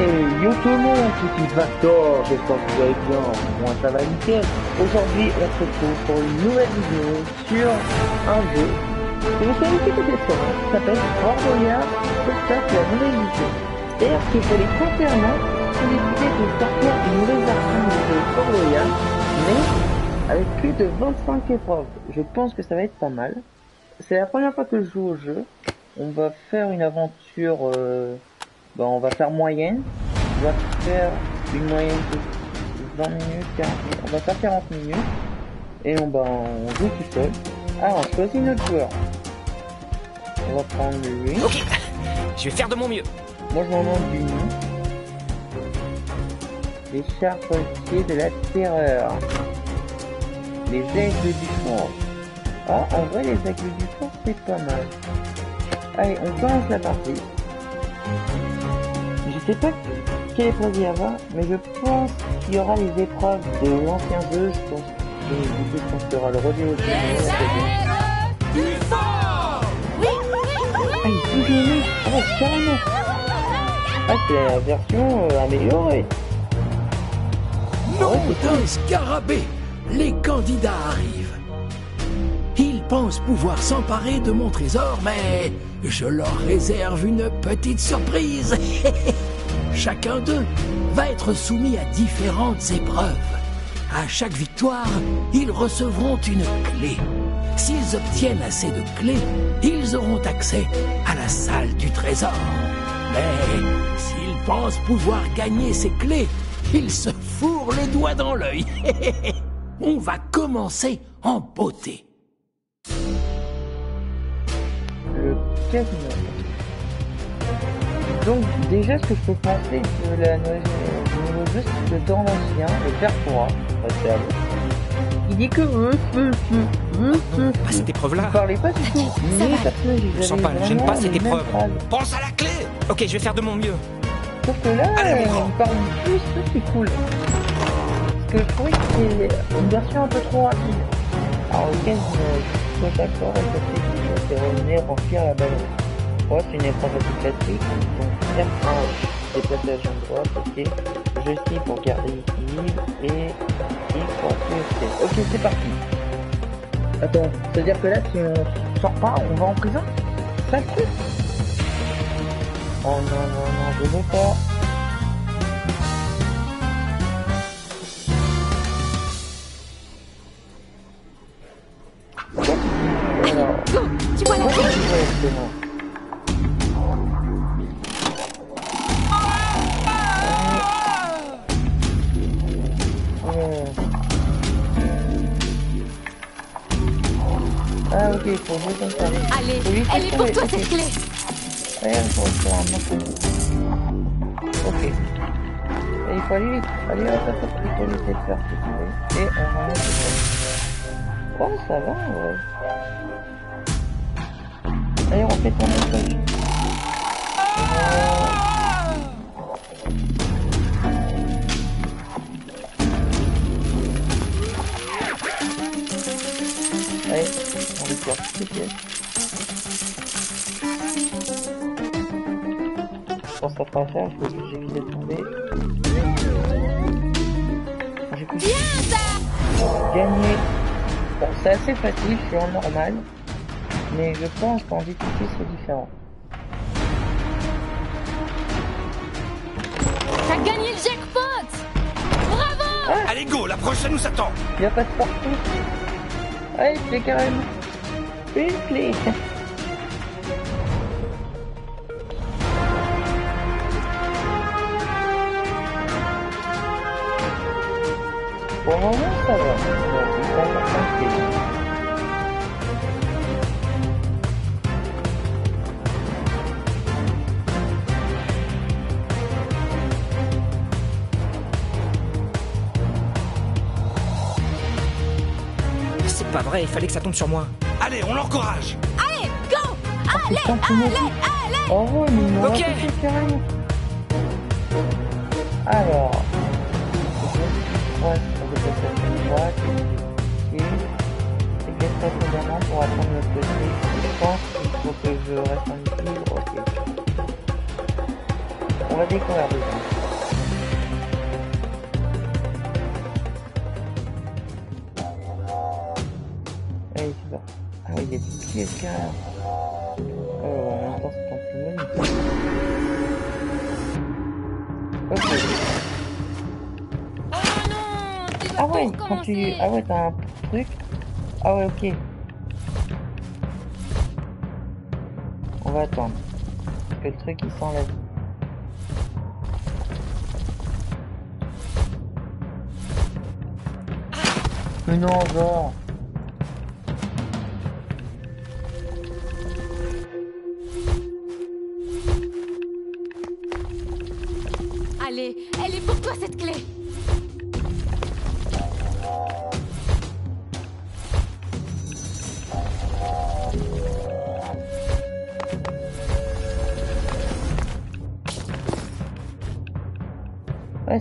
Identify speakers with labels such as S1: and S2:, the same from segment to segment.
S1: Et yo tout le monde, c'est Victor, j'espère que vous allez bien, moi ça va nickel. Aujourd'hui on se retrouve pour une nouvelle vidéo sur un jeu que vous connaissez peut-être sûrement, qui s'appelle Boyard Spectacle la nouvelle édition. D'ailleurs ce pour les concernant, j'ai décidé de sortir une nouvelle version de jeu Boyard, mais avec plus de 25 épreuves. Je pense que ça va être pas mal. C'est la première fois que je joue au jeu. On va faire une aventure... Euh Bon, on va faire moyenne. On va faire une moyenne de 20 minutes, 40 minutes. On va faire 40 minutes. Et on, va, on joue tout seul. Ah, on choisit notre joueur. On va prendre lui.
S2: Ok, je vais faire de mon mieux.
S1: Moi, je m'en demande du nom. Les charpentiers de la terreur. Les aigles du fort. Ah, en vrai, les aigles du fort, c'est pas mal. Allez, on commence la partie. Je sais pas quelle épreuve il y aura, mais je pense qu'il y aura les épreuves de l'ancien jeu. Je pense. Que du coup, qu'il y aura le rodéo du Ah, il nez Oh, carrément. Ah, c'est la version euh, améliorée.
S3: Non d'un scarabée. Les candidats arrivent. Ils pensent pouvoir s'emparer de mon trésor, mais je leur réserve une petite surprise. Chacun d'eux va être soumis à différentes épreuves. À chaque victoire, ils recevront une clé. S'ils obtiennent assez de clés, ils auront accès à la salle du trésor. Mais s'ils pensent pouvoir gagner ces clés, ils se fourrent les doigts dans l'œil. On va commencer en beauté.
S1: Le. Donc déjà ce que je peux penser de la nouvelle niveau 2 c'est que dans l'ancien, le père pourra, il dit que
S2: pas cette épreuve là.
S1: Il parlait pas du tout. Mais
S2: Je sens pas, j'aime pas cette épreuve. Pense à la clé Ok, je vais faire de mon mieux.
S1: Sauf que là,
S2: Allez,
S1: il parle plus, ça c'est cool. Parce que je trouvais que c'est une version un peu trop rapide. Alors ok, je suis d'accord avec le fait c'est revenir remplir la balle. C'est une épreuve classique, donc R1, déplacement de droite, ok. Je suis pour garder l'équilibre et X pour Ok, c'est parti. Attends, c'est-à-dire que là, si on sort pas, on va en prison? Ça Oh non, non, non, je veux pas. Faut.
S4: Allez,
S1: hop, hop, hop, il faut laisser faire ce veut. Et on le temps. Oh, ça va, ouais. Allez, on fait tourner le truc. Allez, on va faire toutes pièces. Ça fera affaire, je peux Bon, c'est assez facile, je suis en normal. Mais je pense qu'en difficulté c'est différent.
S4: T'as gagné le jackpot Bravo
S2: Allez, go, la prochaine nous attend.
S1: Il a pas de partout. Ah, une clé carrément. Une clé. Il
S2: fallait que ça tombe sur moi. Allez, on l'encourage.
S4: Allez, go Allez,
S1: le
S4: allez, allez
S1: Oh mais il m'a
S2: Ok.
S1: Alors, le et pour attendre notre côté. Je pense qu'il faut que je reste en équilibre, ok. On va découvrir des oui, il y a. Oh, magnifique. Ok.
S4: Oh non Tu
S1: Ah ouais, quand tu... Ah ouais, t'as un truc. Ah ouais, ok. On va attendre. Que le truc il s'enlève. Mais non, genre.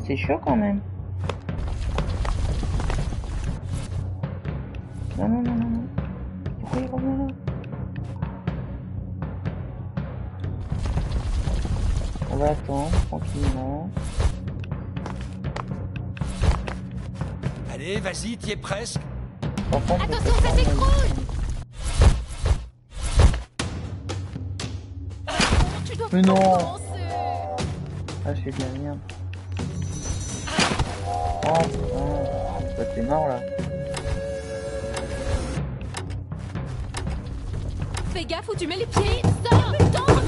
S1: C'est chaud quand même. Non, non, non, non, non. Pourquoi il revient là? On va attendre tranquillement.
S2: Allez, vas-y, t'y es presque.
S1: Contre,
S4: Attention, ça s'écroule Tu dois
S1: Mais non. Ah, je fais de la merde. Oh, putain. Bah, t'es mort là.
S4: Fais gaffe où tu mets les pieds Sors
S1: abandonné,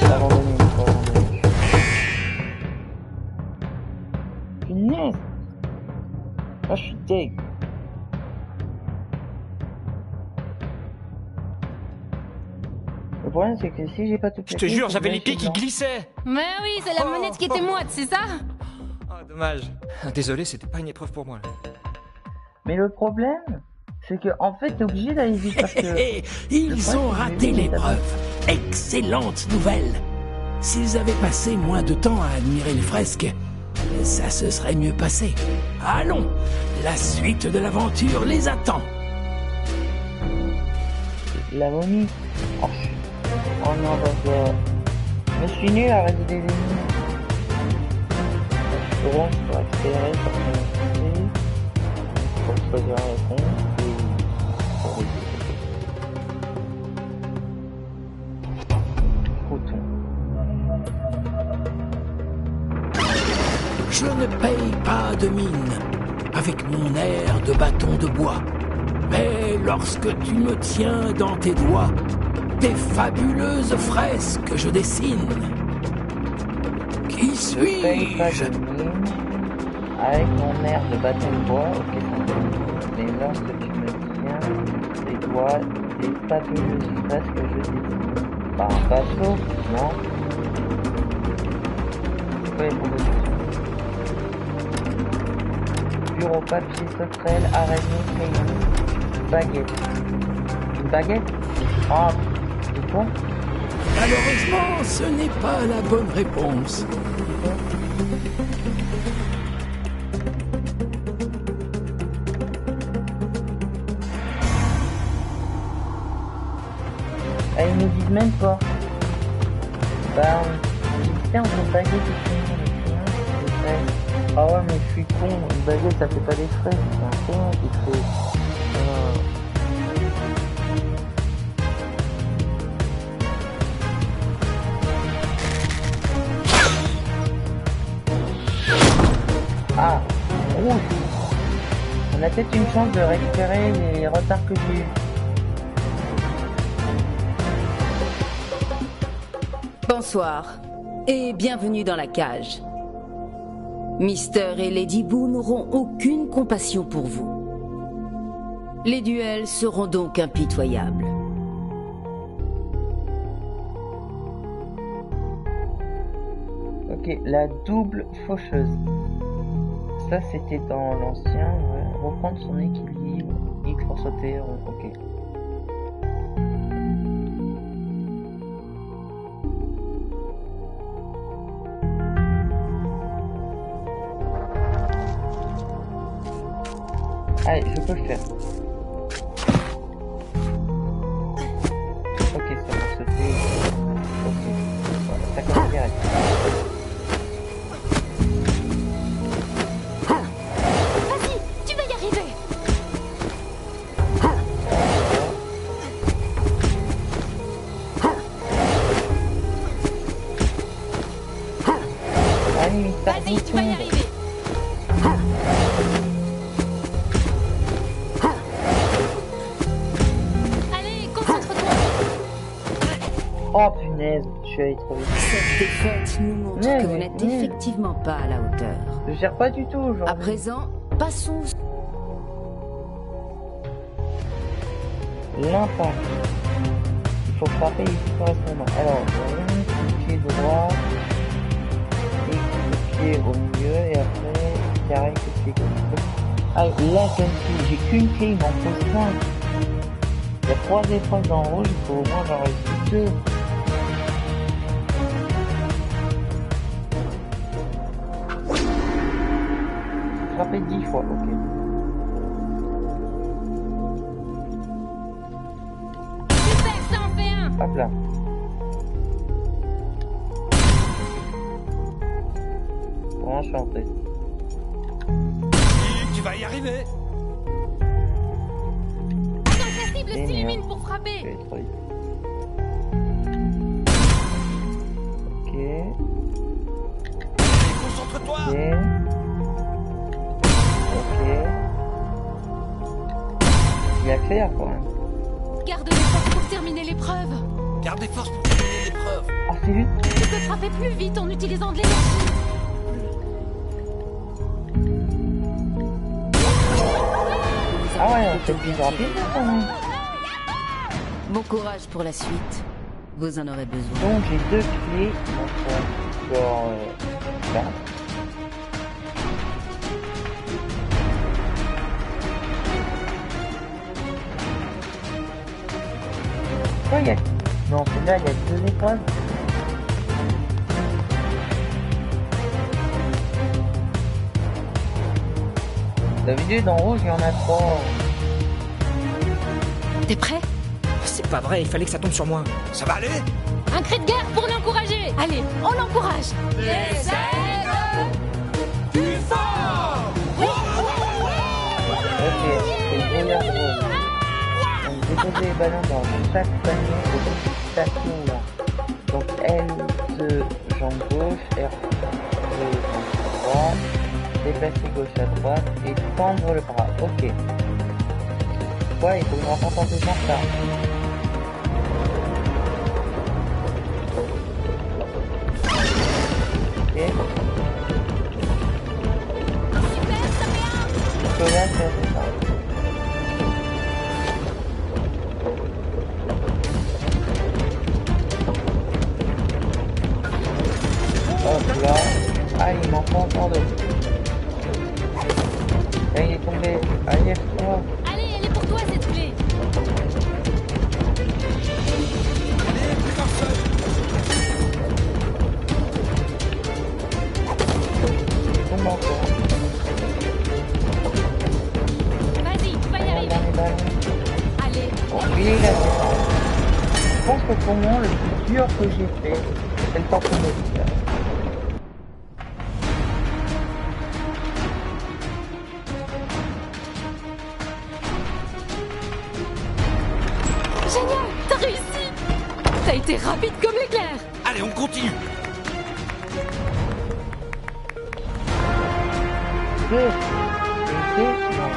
S1: t'as abandonné. Punaise Ah, je suis deg. Le problème, c'est que si j'ai pas tout
S2: Je te jure, j'avais les pieds qui glissaient.
S4: Mais oui, c'est la
S2: Oh.
S4: monette qui était moite, c'est ça?
S2: Dommage. Ah, Désolé, c'était pas une épreuve pour moi.
S1: Mais le problème, c'est que en fait, t'es obligé d'aller vite parce que.
S3: Ils ont raté l'épreuve. Excellente nouvelle. S'ils avaient passé moins de temps à admirer les fresques, ça se serait mieux passé. Allons, la suite de l'aventure les attend.
S1: La momie. Oh, oh non, parce que. Je suis nul à résoudre les énigmes. Je suis rond pour accélérer, pour commencer. Pour choisir la réponse. Et. pour résoudre. Coton.
S3: Je ne paye pas de mine avec mon air de bâton de bois. Mais lorsque tu me tiens dans tes doigts, tes fabuleuses fresques que je dessine. Qui suis-je?
S1: Avec mon air de bâton de bois, ok, ça Mais lorsque tu me tiens, les doigts, des fabuleuses fresques que je dessine. Par un bateau, non les propositions Bureau, papier, sauterelle, araignée, crayon, baguette. Une baguette? Ah, c'est quoi
S3: Malheureusement, ce n'est pas la bonne réponse.
S1: Ah, ils nous disent même pas. Bah, on crayon. Les crayons, c'est des frais. Ah ouais, mais je suis con. Une baguette, ça fait pas des frais. C'est un fait. Ah. Ah, rouge. On a peut-être une chance de récupérer les retards que j'ai eus.
S5: Bonsoir et bienvenue dans la cage. Mister et Lady Boo n'auront aucune compassion pour vous. Les duels seront donc impitoyables.
S1: Ok, la double faucheuse. Ça, c'était dans l'ancien. ouais. Reprendre son équilibre. X pour sauter. Ok. Allez, je peux le faire. Je gère pas du tout aujourd'hui.
S5: À présent, passons
S1: L'impact. Il faut frapper ici correspondant. Alors, cliquer droit, et cliquer au milieu, et après, carré, cliquer gauche. Ah, là, comme si j'ai qu'une clé, il m'en faut 5. Il y a trois épreuves le rouge, il faut au moins j'en réussisse deux. 10 fois, ok.
S4: Super, ça en fait un.
S1: Hop là.
S2: Tu vas y arriver.
S4: Attends cible s'illumine pour frapper.
S1: Ok.
S2: Concentre-toi.
S1: Ok. Il y a clair quand même.
S4: Garde les forces pour terminer l'épreuve.
S2: Garde des forces pour terminer l'épreuve.
S1: Ah, c'est lui
S4: Tu peux frapper plus vite en utilisant de l'énergie.
S1: Ah ouais, c'est plus rapide quand même.
S5: Bon courage pour la suite. Vous en aurez besoin.
S1: Donc j'ai deux clés. Donc, euh, genre, euh, là. Il y a... Non, celui-là, il y a deux épreuves. D'habitude, en rouge, il y en a trois.
S4: T'es prêt?
S2: C'est pas vrai, il fallait que ça tombe sur moi. Ça va aller?
S4: Un cri de guerre pour l'encourager. Allez, on l'encourage.
S1: Déposer les ballons dans chaque panier de cette station-là. Donc L2 jambe gauche, R2 jambe droite, déplacer gauche à droite et tendre le bras. Ok. Ouais, il faut que je rencontre en faisant ça. Ok.
S4: Un.
S1: Deux et deux, non,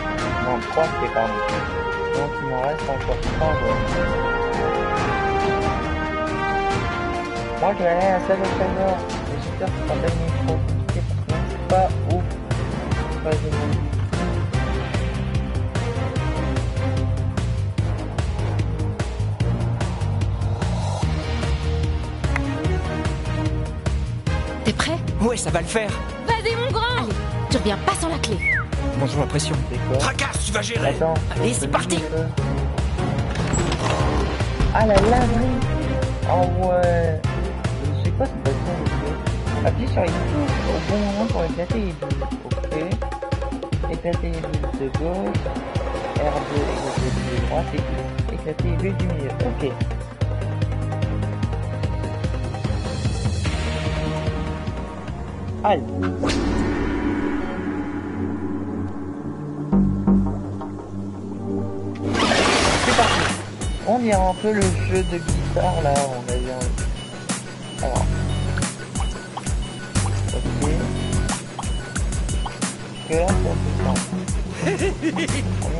S1: non, trois c'est pas mal. Donc il m'en reste encore trois. ouais. Moi je vais aller à la salle de J'espère que ça va pas être trop compliqué parce que c'est pas ouf. Pas génial.
S4: T'es prêt?
S2: Ouais, ça va le faire.
S4: Tu reviens pas sans la clé.
S2: Bonjour la pression. Tracasse, tu vas gérer.
S1: Attends.
S2: Allez, c'est parti.
S1: Ah la laverie Oh ouais Je sais pas si c'est ça mais Appuie sur les touches au bon moment pour éclater les bulles. Ok. Éclater les bulles de gauche. R2 éclater les bulles de droite et éclater les bulles du milieu. Ok. Allez. on dirait un peu le jeu de guitare là, on a eu un... Alors. Ok. Parce que là, ça fait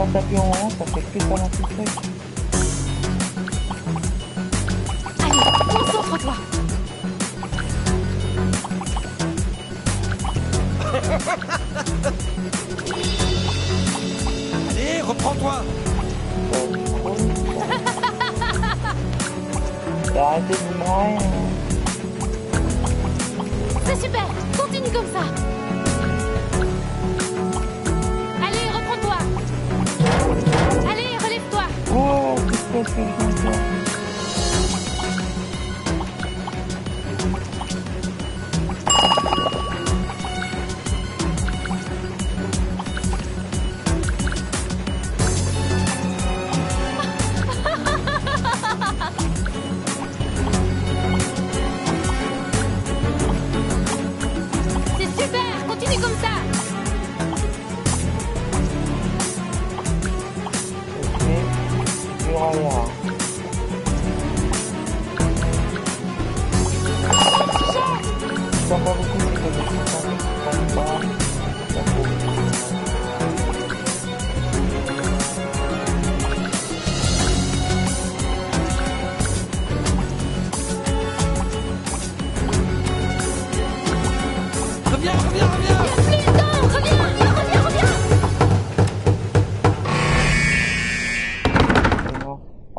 S1: quand t'appuies en haut, ça fait que ça lance le truc.
S4: Allez, concentre-toi.
S2: Allez, reprends-toi
S1: T'as arrêté de me.
S4: C'est super. Continue comme ça. Relève-toi.
S1: Oh, qu'est-ce que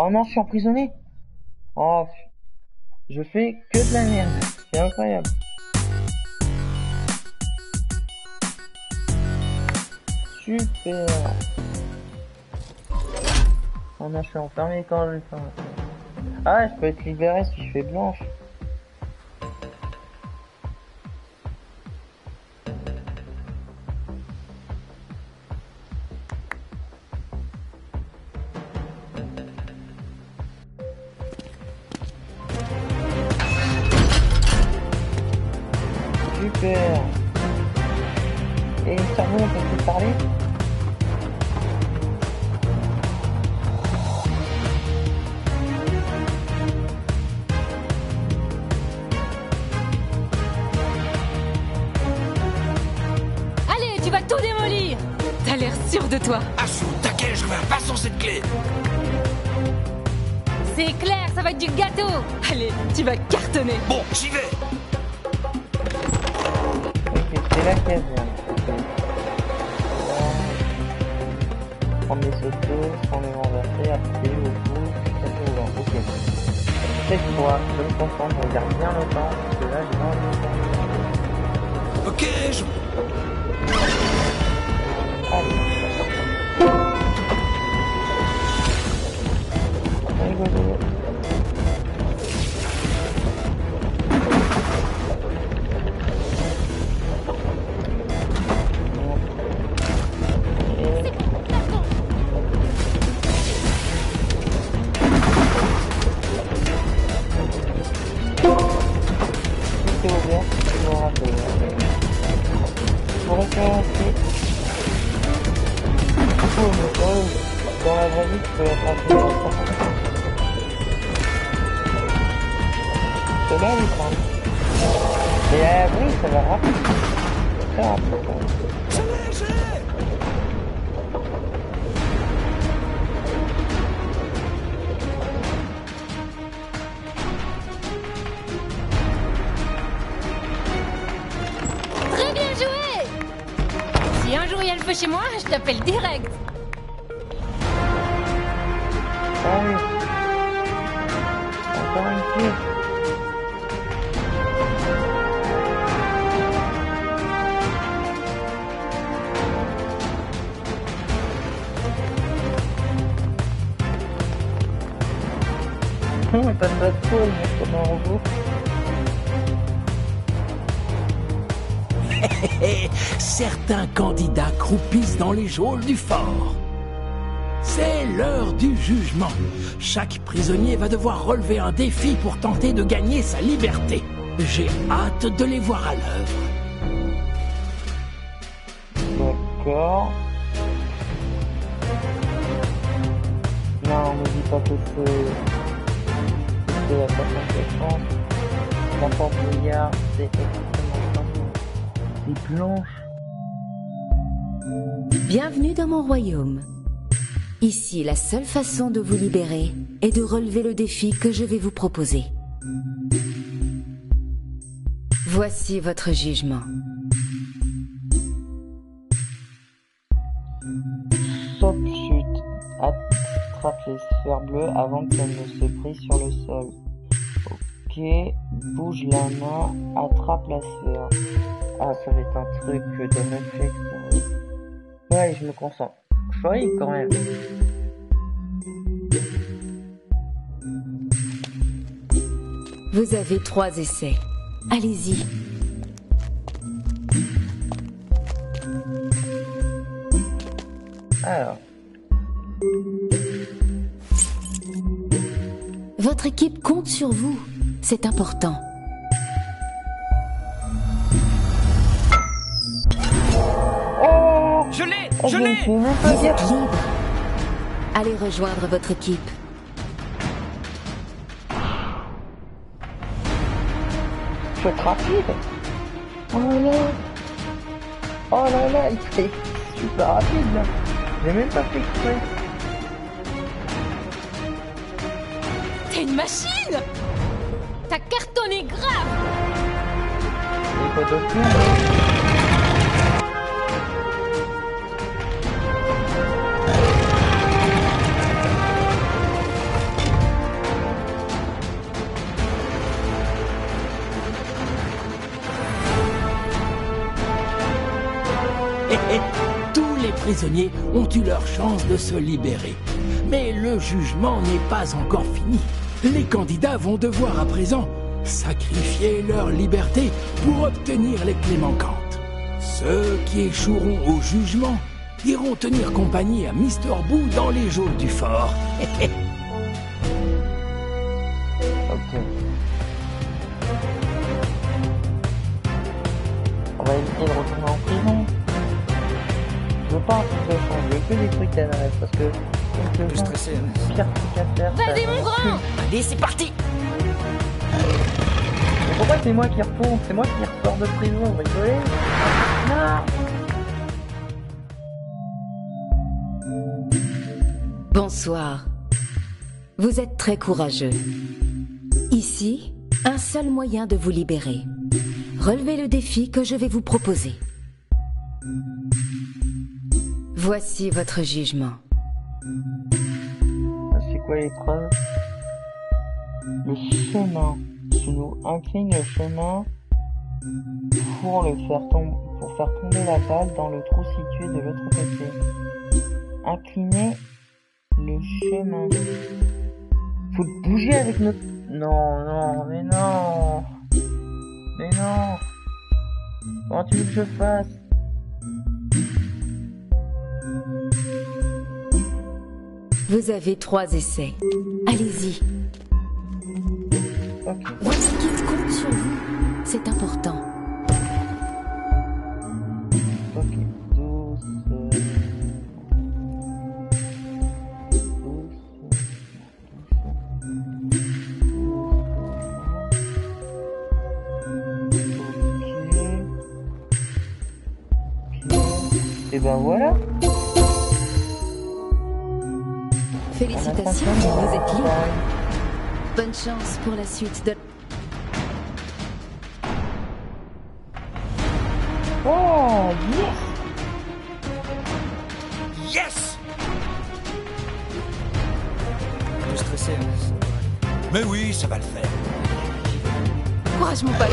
S1: Oh non, je suis emprisonné. Oh, je fais que de la merde. C'est incroyable. Super. Oh non, je suis enfermé quand je. Ah, je peux être libéré si je fais blanche. Caserne. Ok. Là. Prendre les renversés, appuyer au bout, taper au vent. Ok. Cette fois, je me concentre, je regarde bien le temps, parce que là, j'ai pas envie de faire.
S2: Ok, je...
S1: Allez. Rigolo. Et pas de mais
S3: certains candidats croupissent dans les geôles du fort. C'est l'heure du jugement. Chaque prisonnier va devoir relever un défi pour tenter de gagner sa liberté. J'ai hâte de les voir à l'œuvre.
S1: D'accord. Non, ne dis pas que c'est... La de brouillard, c'est extrêmement simple.
S5: Bienvenue dans mon royaume. Ici, la seule façon de vous libérer est de relever le défi que je vais vous proposer. Voici votre jugement.
S1: Les sphères bleues avant qu'elles ne se brisent sur le sol. Ok. Bouge la main. Attrape la sphère. Ah, ça va être un truc de réflexe. Ouais, je me concentre. Chouette quand même.
S5: Vous avez trois essais. Allez-y.
S1: Alors.
S5: Votre équipe compte sur vous. C'est important.
S1: Oh
S2: Je l'ai
S1: Oh,
S2: Je
S1: je
S2: l'ai
S5: Vous
S1: dire.
S5: êtes libre. Allez rejoindre votre équipe.
S1: Faut être rapide. Oh là là. Oh là là, il fait super rapide là. J'ai même pas fait exprès.
S4: Machine T'as cartonné grave
S3: Tous les prisonniers ont eu leur chance de se libérer. Mais le jugement n'est pas encore fini. Les candidats vont devoir à présent sacrifier leur liberté pour obtenir les clés manquantes. Ceux qui échoueront au jugement iront tenir compagnie à Mr. Boo dans les geôles du fort.
S1: des trucs à l'arrêt parce que
S2: Je suis stressé.
S1: pire truc à faire. ça-
S4: Vas-y mon grand
S2: Allez, c'est parti
S1: Mais pourquoi c'est moi qui retourne C'est moi qui ressors de prison, vous rigolez Non
S5: Bonsoir. Vous êtes très courageux. Ici, un seul moyen de vous libérer. Relevez le défi que je vais vous proposer. Voici votre jugement.
S1: C'est quoi l'épreuve Le chemin. Tu nous inclines le chemin pour le faire tomber, pour faire tomber la balle dans le trou situé de l'autre côté. Incliner le chemin. Faut bouger avec notre... Non, non, mais non Mais non Comment tu veux que je fasse?
S5: Vous avez trois essais. Allez-y. C'est important. Chance pour la suite de...
S1: Oh, yes
S2: Yes Je suis stressé. Mais oui, ça va le faire.
S4: Courage mon pote.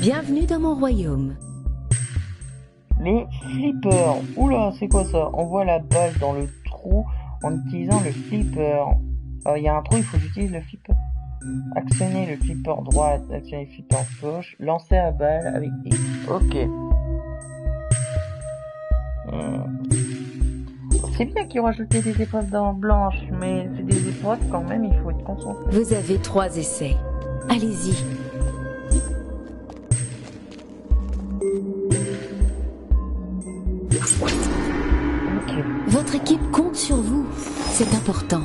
S5: Bienvenue dans mon royaume.
S1: Flipper. Oula, c'est quoi ça? On voit la balle dans le trou en utilisant le flipper. Euh, Il y a un trou, il faut que j'utilise le flipper. Actionner le flipper droite, actionner le flipper gauche, lancer la balle avec X. Ok. Hmm. C'est bien qu'ils ont rajouté des épreuves dans blanche, mais c'est des épreuves quand même, il faut être concentré.
S5: Vous avez trois essais. Allez-y.
S1: Ok.
S5: Votre équipe compte sur vous. C'est important.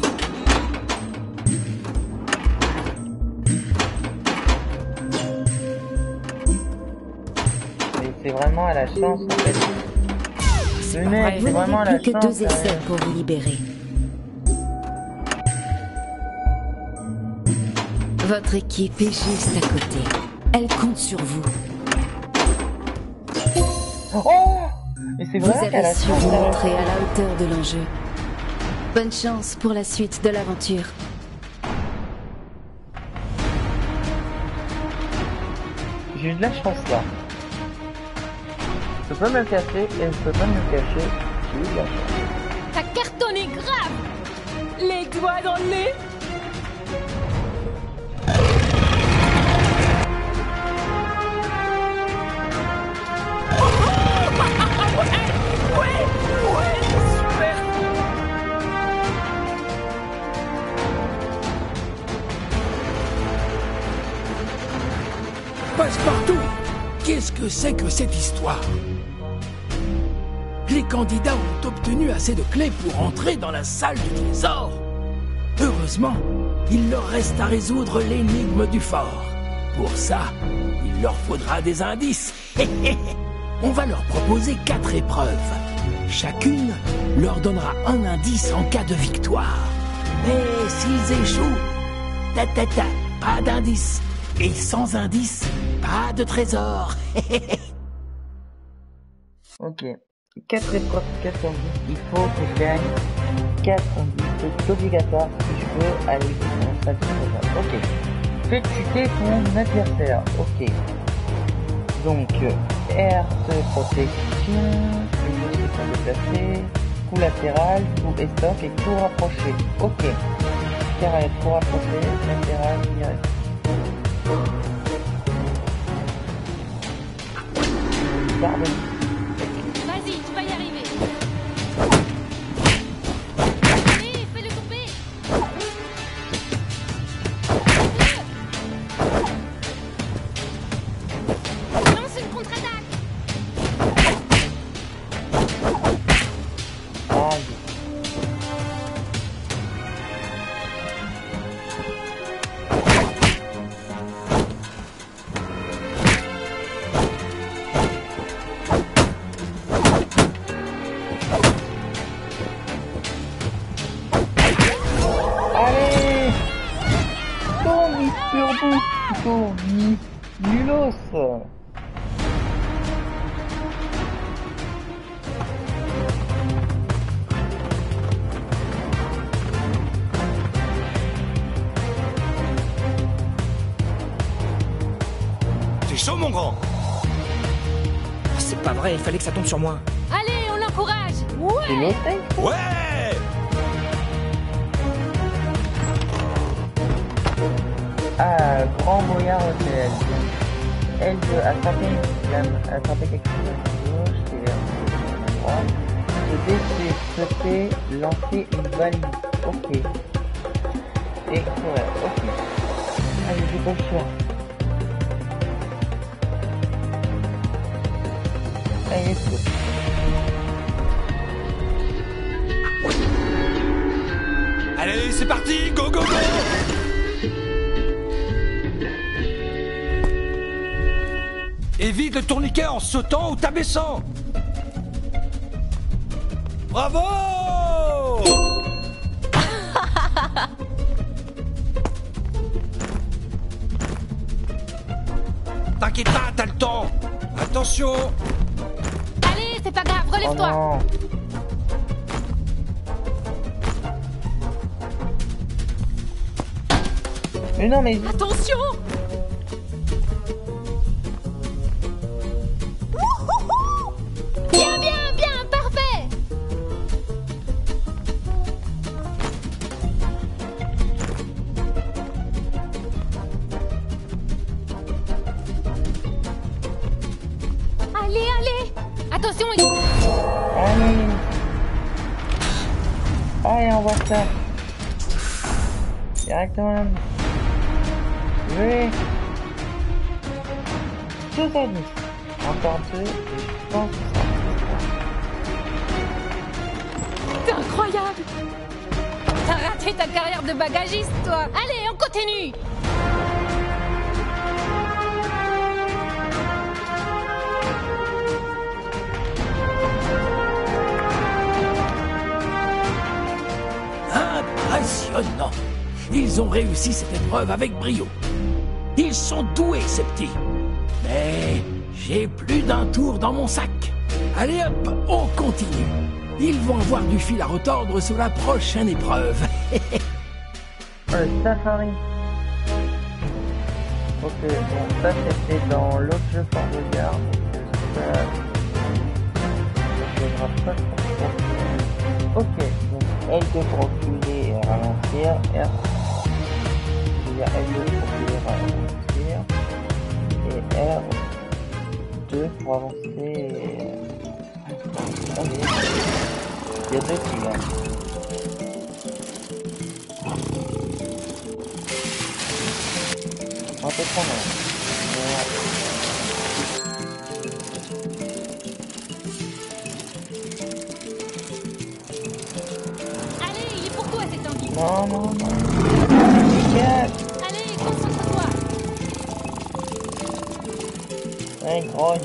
S1: C'est vraiment à la chance en fait.
S5: Vous
S1: c'est vraiment à la
S5: n'avez plus que
S1: chance.
S5: deux essais pour vous libérer. Votre équipe est juste à côté. Elle compte sur vous.
S1: Oh Mais c'est
S5: Vous avez su vous montrer à la hauteur de l'enjeu. Bonne chance pour la suite de l'aventure.
S1: J'ai eu de la chance là. Je peux pas me le cacher et je peux pas me le cacher. J'ai eu de la chance.
S4: T'as cartonné grave Les doigts dans le nez
S3: c'est que cette histoire Les candidats ont obtenu assez de clés pour entrer dans la salle du trésor. Heureusement, il leur reste à résoudre l'énigme du fort. Pour ça, il leur faudra des indices. On va leur proposer quatre épreuves. Chacune leur donnera un indice en cas de victoire. Mais s'ils échouent, ta ta ta, pas d'indice. Et sans indice, pas de trésor.
S1: Ok. 4 épreuves, 4 indices. Il faut que je gagne 4 indices. C'est obligatoire si je veux aller dans salle du trésor. Ok. Fais chuter ton adversaire. Ok. Donc, euh, air de protection, une section déplacée, coup latéral, coup estoc et coup rapproché. Ok. Carré, coup rapproché, latéral.
S2: problem. Fallait que ça tombe sur moi.
S4: Allez, on l'encourage Ouais
S2: Ouais
S1: Ah, Grand Boyard. Elle veut attraper une flamme, attraper quelque chose à gauche, à droite. Sauter, lancer une valise. Ok. Et courir, ok. Allez, j'ai pas le choix. Allez,
S2: c'est parti Go, go, go. Évite le tourniquet en sautant ou t'abaissant. Bravo. T'inquiète pas, t'as le temps. Attention
S4: c'est pas grave,
S1: Oh
S4: relève-toi
S1: non. Mais non, mais
S4: Attention
S1: Deux à dix. Encore deux, et je pense que ça
S4: C'est incroyable. T'as raté ta carrière de bagagiste, toi. Allez, on continue.
S3: Impressionnant Ils ont réussi cette épreuve avec brio. Ils sont doués, ces petits. Mais j'ai plus d'un tour dans mon sac. Allez hop, on continue. Ils vont avoir du fil à retordre sur la prochaine épreuve.
S1: Le safari. Ok, bon, ça c'était dans l'autre jeu viendra pas trop. Ok, donc L2 pour reculer et ralentir. R. C'est-à-dire L2 pour reculer et ralentir. Et R2 pour avancer. Il y a deux qui gagnent. Un peu trop long.
S4: Allez, il est pour toi cet anguille
S1: Non, non, non. Ouais, grogne.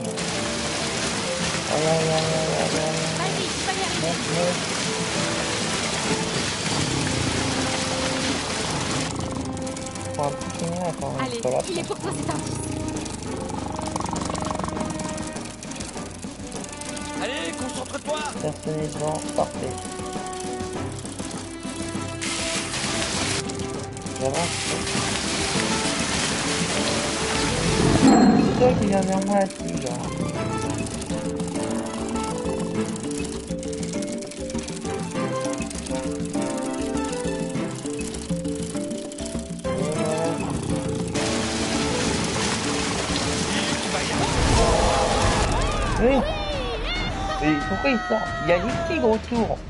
S4: Vas-y, tu vas y arriver
S1: un petit quand même.
S4: Allez,
S1: c'est pas la
S4: il est pour toi cet indice
S2: Allez, concentre-toi
S1: Personne n'est devant, parfait. J'avance. C'est toi qui viens vers moi, tigre. Oui. Mais pourquoi il sort Il y a des tigres autour.
S2: Je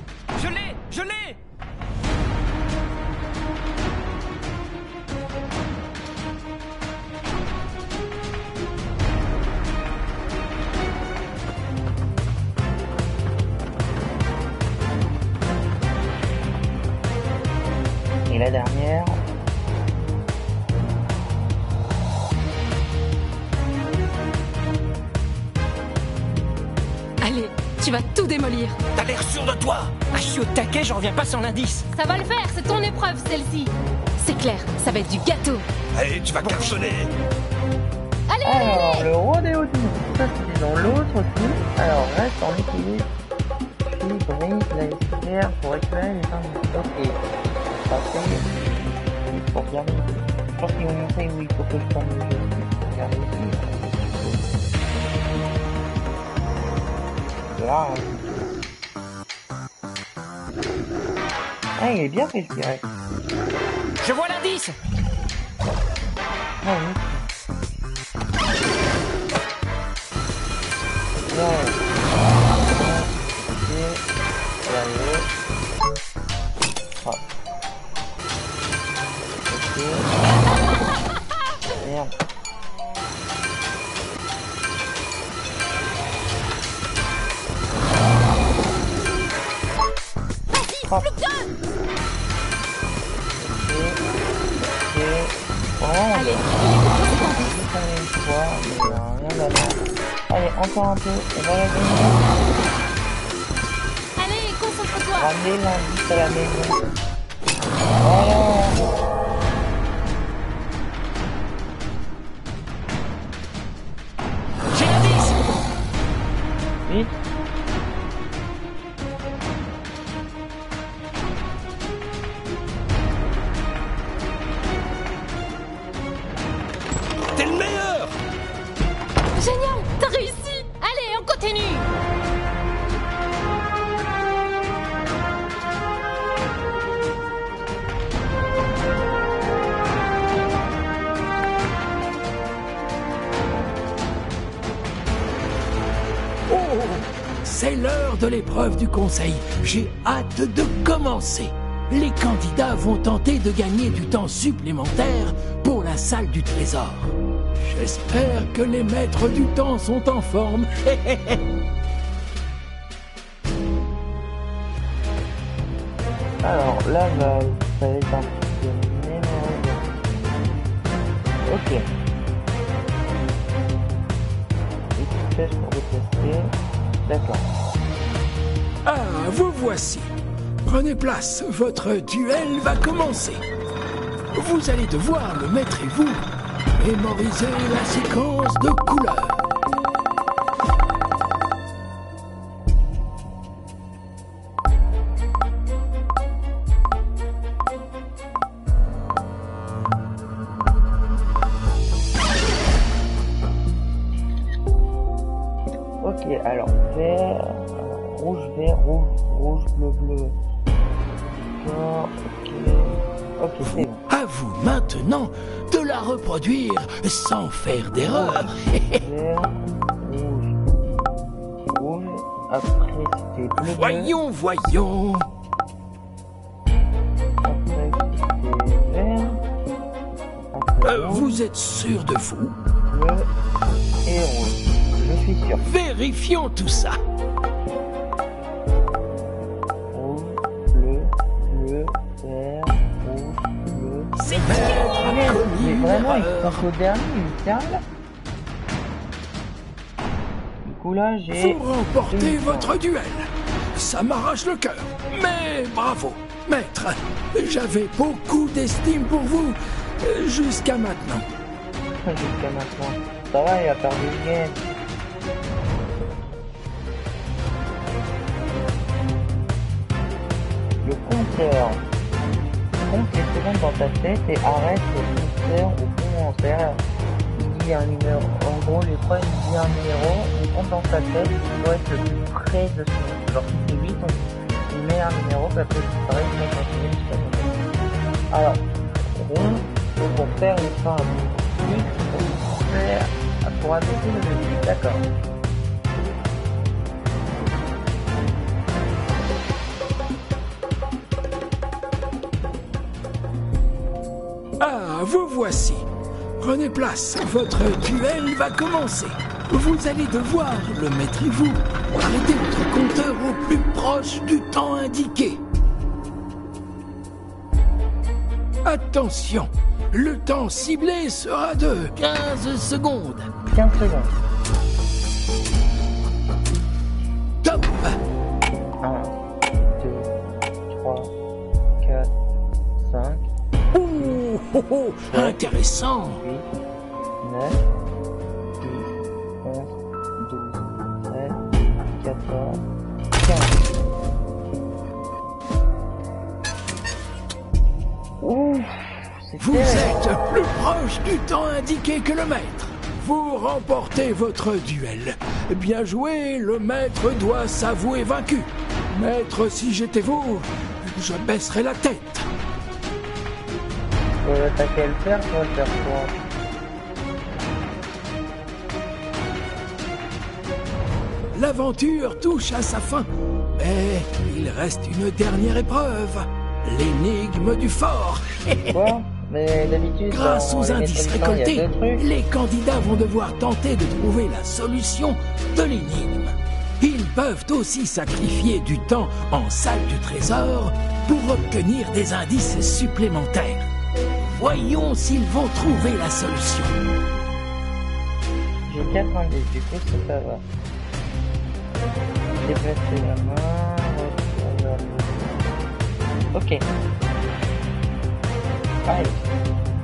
S4: Ça va le faire, c'est ton épreuve celle-ci. C'est clair, ça va être du gâteau.
S2: Allez, tu vas
S1: bon. cartonner. Ah, il est bien fait direct.
S2: Je vois l'indice
S1: Ah oui. Ok. Ok. Merde.
S4: Allez,
S1: Juste allez une fois, mais rien d'avant. Allez, encore un peu.
S4: Allez, concentre-toi
S1: Ramenez l'indice à la maison.
S3: C'est l'heure de l'épreuve du conseil. J'ai hâte de commencer. Les candidats vont tenter de gagner du temps supplémentaire pour la salle du trésor. J'espère que les maîtres du temps sont en forme.
S1: Alors, là, va, ça va être un petit peu. Ok.
S3: Ah, vous voici. Prenez place, votre duel va commencer. Vous allez devoir, le maître et vous, mémoriser la séquence de couleurs.
S1: Rouge, bleu, bleu. D'accord, ok. Ok, c'est bon.
S3: À vous maintenant de la reproduire sans faire d'erreur.
S1: Vert, rouge, rouge. Après, c'était bleu, bleu.
S3: Voyons, voyons.
S1: Après, c'était vert. Après,
S3: Euh, vous êtes sûr de vous?
S1: Bleu et rouge. Je suis sûr.
S3: Vérifions tout ça.
S1: Vraiment, il passe au dernier, il tient là. Du coup là, j'ai...
S3: Vous remportez votre duel. Ça m'arrache le cœur. Mais bravo, maître. J'avais beaucoup d'estime pour vous euh, jusqu'à maintenant.
S1: Jusqu'à maintenant. Ça va, il a perdu le game. Ta tête et arrête le compteur au. C'est-à-dire, il un numéro. En gros, les fois, il dit un numéro, on compte dans sa tête, il doit être le plus près de son. Genre, c'est 8, on il met un numéro, puis après, il disparaît, il met continuer. Alors, rond, pour faire une fin pour faire, pour le début, d'accord.
S3: Vous voici. Prenez place, votre duel va commencer. Vous allez devoir, le maître et vous, arrêter votre compteur au plus proche du temps indiqué. Attention, le temps ciblé sera de 15 secondes.
S1: 15 secondes.
S3: Oh, oh, intéressant
S1: 8, 9, 10, 11, 12, 13, 14, 15. Ouf, c'est
S3: Vous
S1: terrible.
S3: êtes plus proche du temps indiqué que le maître. Vous remportez votre duel. Bien joué, le maître doit s'avouer vaincu. Maître, si j'étais vous, je baisserais la tête.
S1: Faut attaquer le faire, faut le faire quoi
S3: L'aventure touche à sa fin. Mais il reste une dernière épreuve. L'énigme du fort.
S1: Mais d'habitude,
S3: Grâce aux indices récoltés, les candidats vont devoir tenter de trouver la solution de l'énigme. Ils peuvent aussi sacrifier du temps en salle du trésor pour obtenir des indices supplémentaires. Voyons s'ils vont trouver la solution.
S1: J'ai 90, du coup ça, va. Déplacer la main, le- Ok. Allez,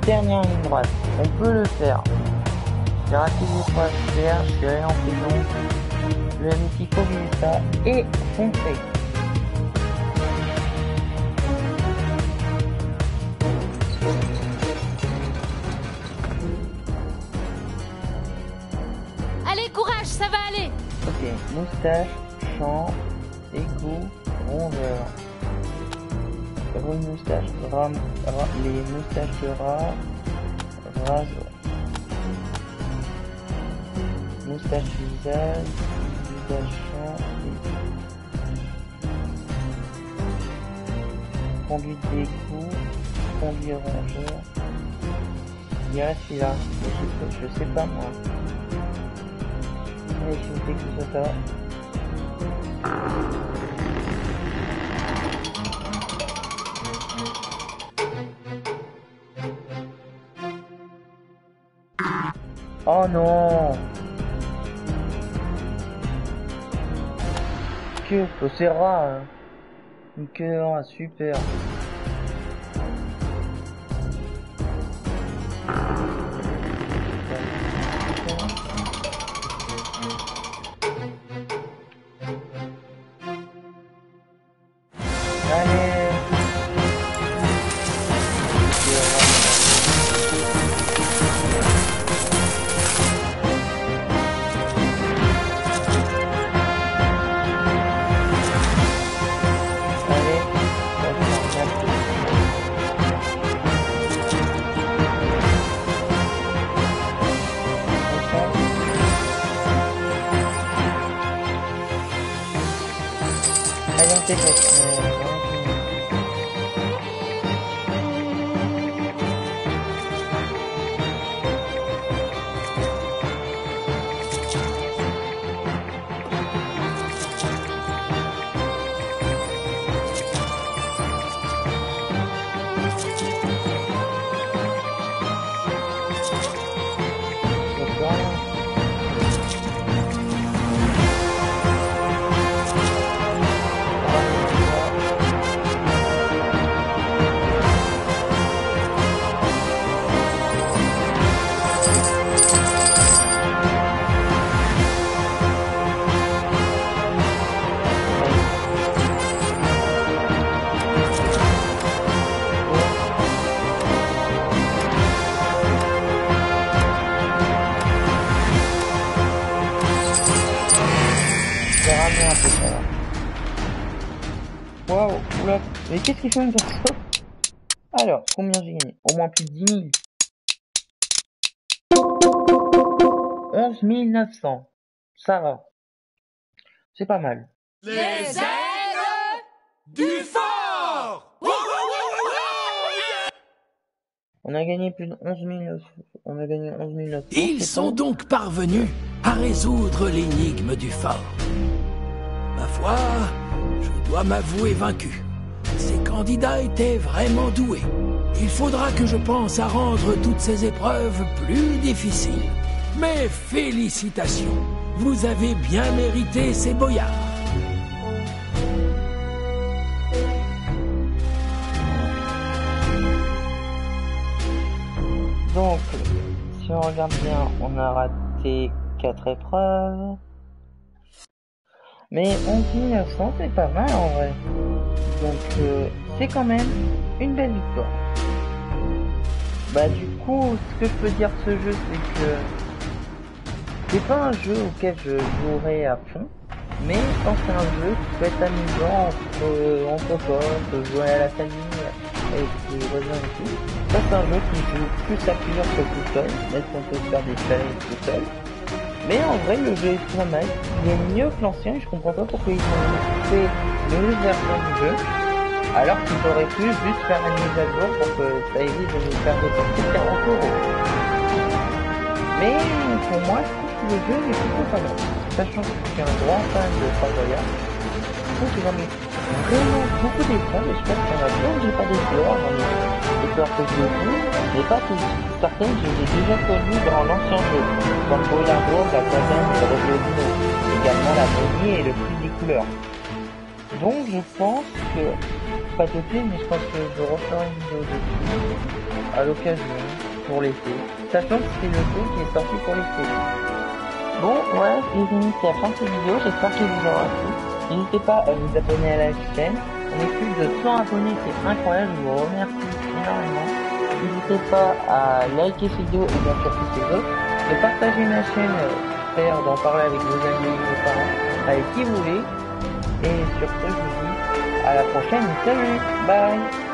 S1: dernière ligne droite. On peut le faire. J'ai raté les trois sphères, je suis allé en prison. Je vais petit corriger ça moustache, champ, égout, rongeur. Remoustache, ram, ra, les moustaches de rat, moustache visage, visage champ, égout. Conduite d'égout, conduit rongeur. Il y a celui-là, je, sais pas moi. mais je sais que ça. Oh non Que c'est rare hein. Une super mais qu'est-ce qu'il fait perso Alors, combien j'ai gagné Au moins plus de 10 000. 11 900. Ça va. C'est pas mal.
S2: Les ailes du fort
S1: On a gagné plus de 11 000. On a gagné 11 900.
S3: Ils sont donc parvenus à résoudre l'énigme du fort. Ma foi, je dois m'avouer vaincu. Ces candidats étaient vraiment doués. Il faudra que je pense à rendre toutes ces épreuves plus difficiles. Mais félicitations, vous avez bien mérité ces boyards.
S1: Donc, si on regarde bien, on a raté 4 épreuves. Mais 11 900, c'est pas mal en vrai. Donc, euh, c'est quand même une belle victoire. Bah, du coup, ce que je peux dire de ce jeu, c'est que c'est pas un jeu auquel je jouerai à fond. Mais quand c'est un jeu qui peut être amusant entre, entre potes, jouer à la famille, avec les voisins et tout. Ça c'est un jeu qui joue plus à plusieurs que tout seul, même si on peut faire des challenges tout seul. Mais en vrai le jeu est pas mal, il est mieux que l'ancien et je comprends pas pourquoi ils ont fait nouvelle version du jeu. Alors qu'ils auraient pu juste faire une mise à jour pour que ça évite de nous faire dépenser 40 euros. Mais pour moi, je trouve que le jeu est plutôt pas mal. Sachant que je suis un grand fan de Fort je trouve que j'en ai vraiment beaucoup d'efforts. J'espère qu'il y en a plein que j'ai pas d'efforts. J'en ai que je joue, mais pas toutes. Certaines, je les ai déjà connues dans l'ancien jeu. Comme Boyard Road, la Quadrant, le Revolino. Également la Bonnie et le prix des couleurs. Donc, je pense que, pas mais je pense que je referai une vidéo dessus à l'occasion pour l'été, sachant que c'est le jeu qui est sorti pour l'été. Bon, voilà, c'est fini, c'est la fin de cette vidéo, j'espère que vous aura plu. N'hésitez pas à vous abonner à la chaîne, on est plus de 100 abonnés, c'est incroyable, je vous remercie énormément. N'hésitez pas à liker cette vidéo et bien sûr toutes les autres, de partager ma chaîne, euh, d'en parler avec vos amis, vos parents, avec qui vous voulez. Et sur ce, je vous dis à la prochaine, salut, bye